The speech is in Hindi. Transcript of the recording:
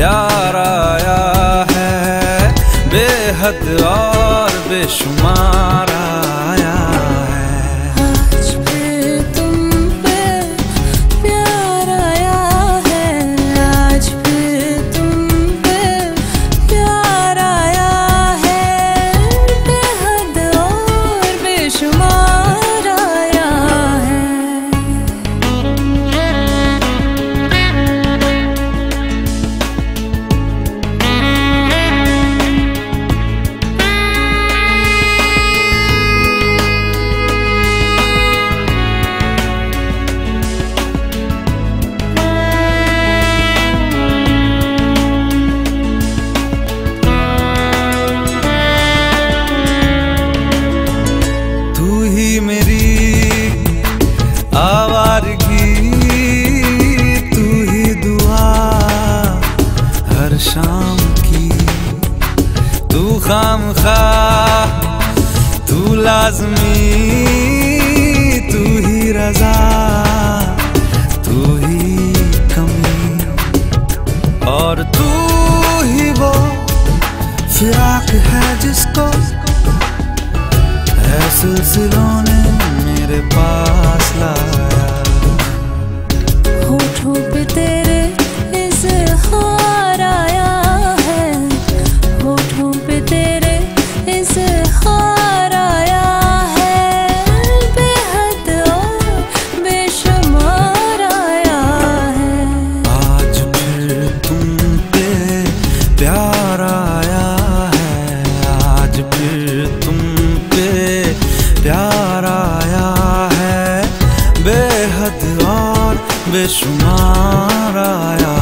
प्यार आया है बेहद और बेशुमार। खाम खा तू लाजमी तू ही रजा तू ही कमी और तू ही वो फिराक है जिसको है सिलसिलों ने मेरे पास बेशुमार आया।